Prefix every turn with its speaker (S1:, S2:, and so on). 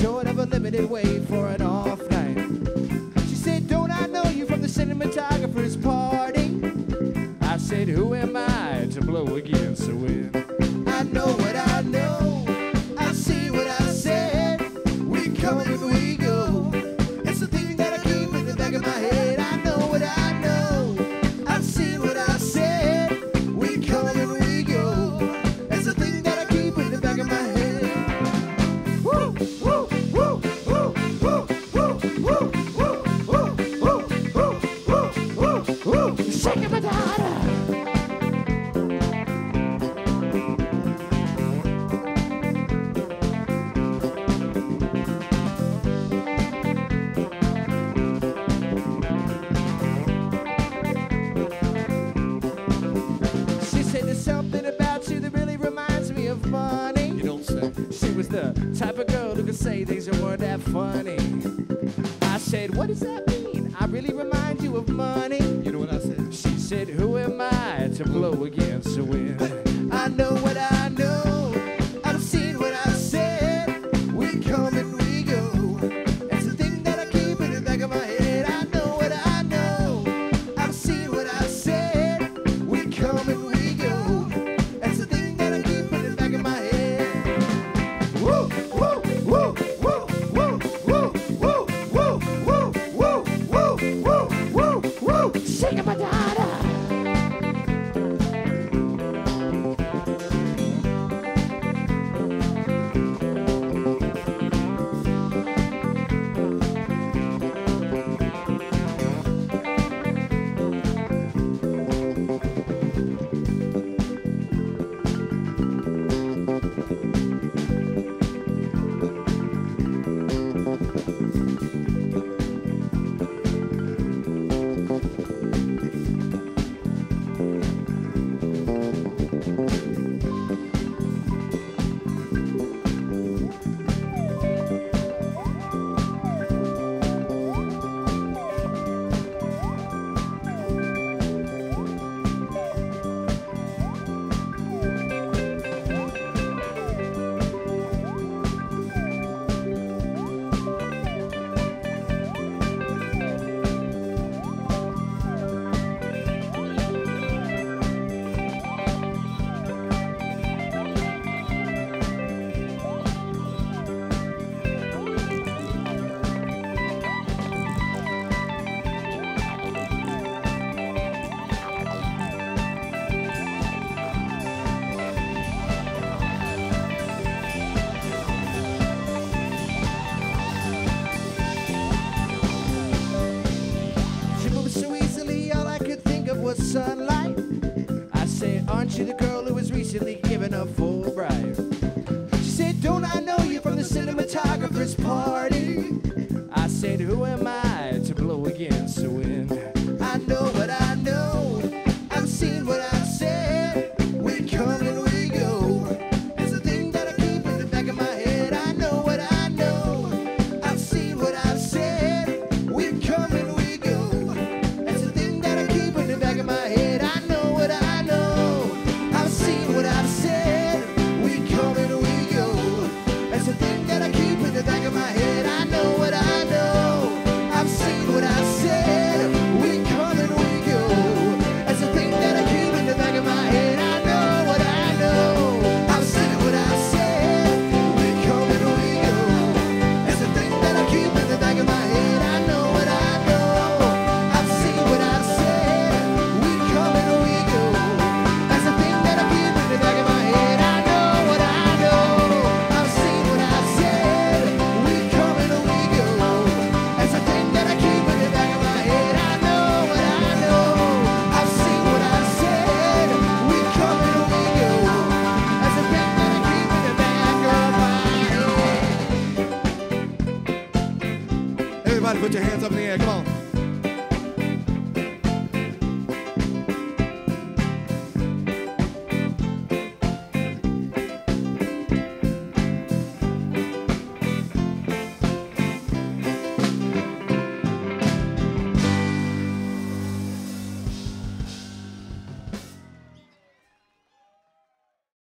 S1: short of a limited way for an shaking my daughter. something about you that really reminds me of money. You don't say. She was the type of girl who could say these that weren't that funny. I said, What does that mean? I really remind you of money. was sunlight. I said, Aren't you the girl who was recently given a Fulbright? She said, Don't I know you from the cinematographer's party?